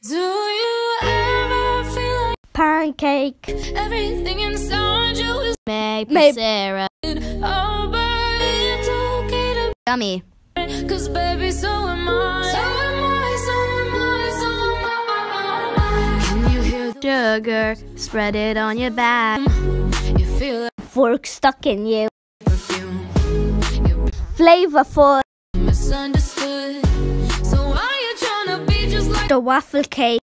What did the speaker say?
Do you ever feel like pancake, everything inside you is Maybe Maybe- Sarah. oh, but it's okay to Gummy. Cause baby, so am I. So am I, so am I, so am I. Can you hear the Sugar. Spread it on your back. You feel like fork stuck in you, perfume. flavorful, Misunderstood. The waffle cake,